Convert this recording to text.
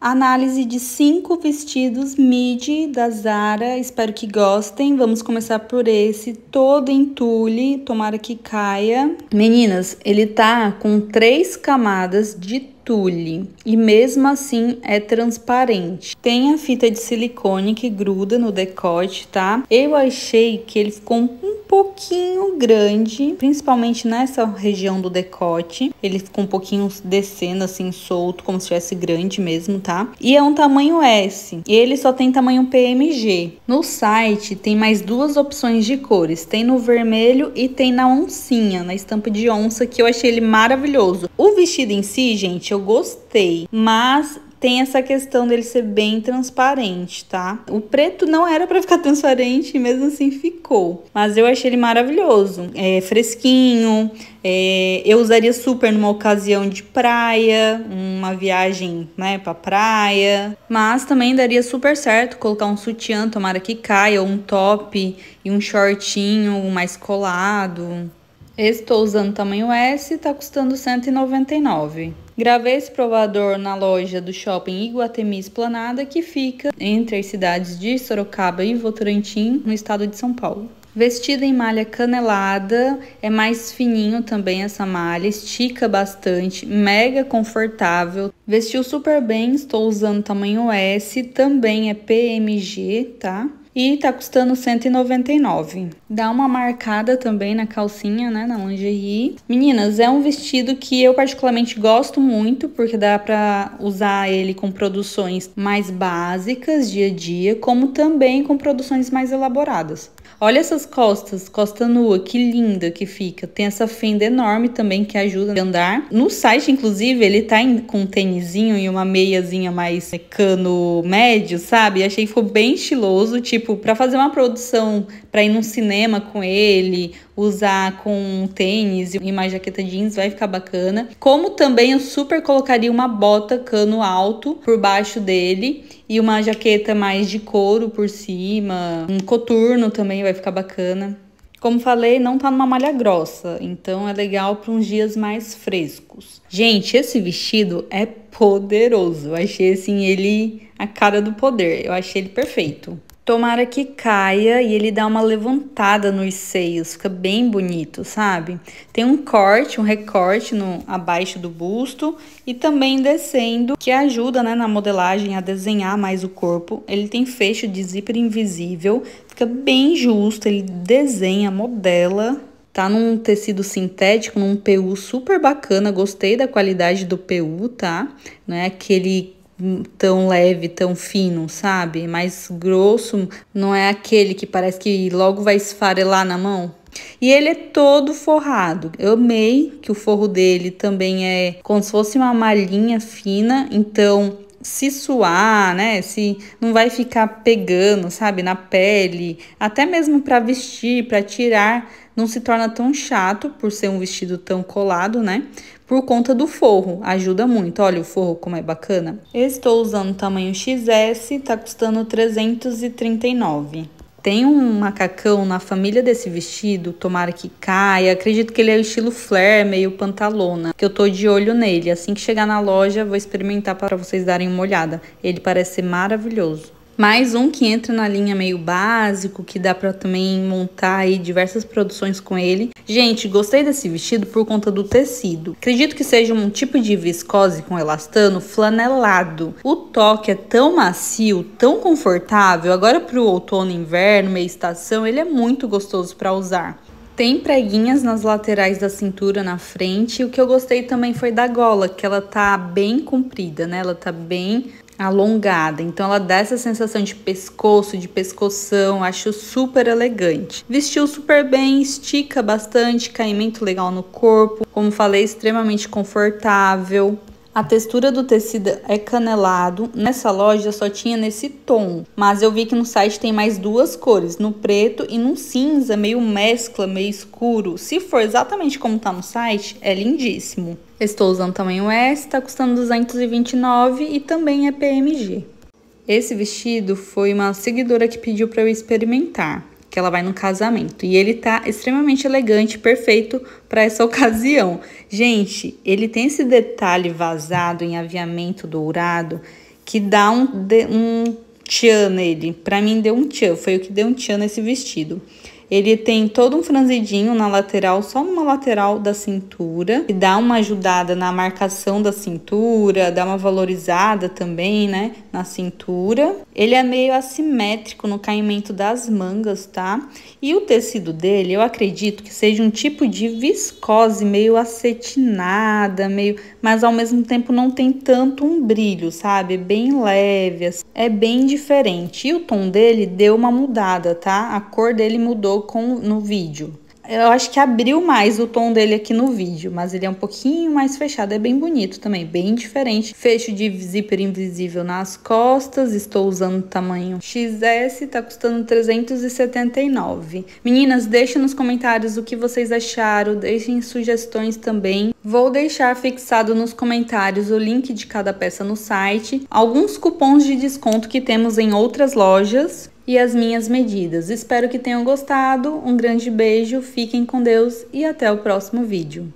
Análise de cinco vestidos midi da Zara. Espero que gostem. Vamos começar por esse, todo em tule. Tomara que caia. Meninas, ele tá com três camadas de tule e mesmo assim é transparente. Tem a fita de silicone que gruda no decote, tá? Eu achei que ele ficou um pouquinho grande, principalmente nessa região do decote. Ele ficou um pouquinho descendo assim, solto, como se estivesse grande mesmo, tá? E é um tamanho S. E ele só tem tamanho PMG. No site tem mais duas opções de cores. Tem no vermelho e tem na oncinha, na estampa de onça, que eu achei ele maravilhoso. O vestido em si, gente, eu gostei. Mas tem essa questão dele ser bem transparente, tá? O preto não era para ficar transparente, mesmo assim ficou. Mas eu achei ele maravilhoso. É fresquinho. É, eu usaria super numa ocasião de praia, uma viagem, né, pra praia. Mas também daria super certo colocar um sutiã, tomara que caia, ou um top e um shortinho mais colado. Estou usando tamanho S, tá custando 199. Gravei esse provador na loja do shopping Iguatemi Esplanada, que fica entre as cidades de Sorocaba e Votorantim, no estado de São Paulo. Vestido em malha canelada, é mais fininho também essa malha, estica bastante, mega confortável. Vestiu super bem, estou usando tamanho S, também é PMG, tá? E tá custando 199. Dá uma marcada também na calcinha, né, na lingerie. Meninas, é um vestido que eu particularmente gosto muito porque dá para usar ele com produções mais básicas dia a dia, como também com produções mais elaboradas. Olha essas costas, costa nua, que linda que fica. Tem essa fenda enorme também que ajuda a andar. No site, inclusive, ele tá com um tênisinho e uma meiazinha mais cano médio, sabe? Achei que ficou bem estiloso, tipo, para fazer uma produção, para ir num cinema com ele, usar com tênis e mais jaqueta jeans, vai ficar bacana. Como também eu super colocaria uma bota cano alto por baixo dele e uma jaqueta mais de couro por cima. Um coturno também vai ficar bacana. Como falei, não tá numa malha grossa, então é legal para uns dias mais frescos. Gente, esse vestido é poderoso. Eu achei assim ele a cara do poder. Eu achei ele perfeito. Tomara que caia e ele dá uma levantada nos seios, fica bem bonito, sabe? Tem um corte, um recorte no abaixo do busto e também descendo, que ajuda, né, na modelagem a desenhar mais o corpo. Ele tem fecho de zíper invisível, fica bem justo, ele desenha, modela Tá num tecido sintético, num PU super bacana, gostei da qualidade do PU, tá? Não é aquele tão leve, tão fino, sabe? Mais grosso, não é aquele que parece que logo vai esfarelar na mão. E ele é todo forrado. Eu amei que o forro dele também é como se fosse uma malhinha fina, então se suar, né? Se não vai ficar pegando, sabe, na pele, até mesmo para vestir, para tirar, não se torna tão chato por ser um vestido tão colado, né? Por conta do forro, ajuda muito. Olha o forro como é bacana. Estou usando tamanho XS, tá custando 339. Tem um macacão na família desse vestido, tomara que caia. Acredito que ele é estilo flare, meio pantalona, que eu tô de olho nele. Assim que chegar na loja, vou experimentar para vocês darem uma olhada. Ele parece ser maravilhoso. Mais um que entra na linha meio básico, que dá para também montar aí diversas produções com ele. Gente, gostei desse vestido por conta do tecido. Acredito que seja um tipo de viscose com elastano flanelado. O toque é tão macio, tão confortável. Agora pro outono, inverno, meia estação, ele é muito gostoso para usar. Tem preguinhas nas laterais da cintura na frente. O que eu gostei também foi da gola, que ela tá bem comprida, né? Ela tá bem alongada. Então ela dá essa sensação de pescoço, de pescoção, acho super elegante. Vestiu super bem, estica bastante, caimento legal no corpo, como falei, extremamente confortável. A textura do tecido é canelado. Nessa loja só tinha nesse tom, mas eu vi que no site tem mais duas cores, no preto e no cinza, meio mescla, meio escuro. Se for exatamente como tá no site, é lindíssimo. Estou usando tamanho S, tá custando 229 e também é PMG. Esse vestido foi uma seguidora que pediu para eu experimentar que ela vai no casamento. E ele tá extremamente elegante, perfeito para essa ocasião. Gente, ele tem esse detalhe vazado em aviamento dourado que dá um, um tchan nele. Pra mim deu um tchan, foi o que deu um tchan nesse vestido. Ele tem todo um franzidinho na lateral, só numa lateral da cintura, e dá uma ajudada na marcação da cintura, dá uma valorizada também, né, na cintura. Ele é meio assimétrico no caimento das mangas, tá? E o tecido dele, eu acredito que seja um tipo de viscose meio acetinada, meio, mas ao mesmo tempo não tem tanto um brilho, sabe? Bem leve, assim. é bem diferente. E o tom dele deu uma mudada, tá? A cor dele mudou com, no vídeo. Eu acho que abriu mais o tom dele aqui no vídeo, mas ele é um pouquinho mais fechado, é bem bonito também, bem diferente. Fecho de zíper invisível nas costas, estou usando tamanho XS, tá custando 379. Meninas, deixem nos comentários o que vocês acharam, deixem sugestões também. Vou deixar fixado nos comentários o link de cada peça no site, alguns cupons de desconto que temos em outras lojas e as minhas medidas. Espero que tenham gostado. Um grande beijo, fiquem com Deus e até o próximo vídeo.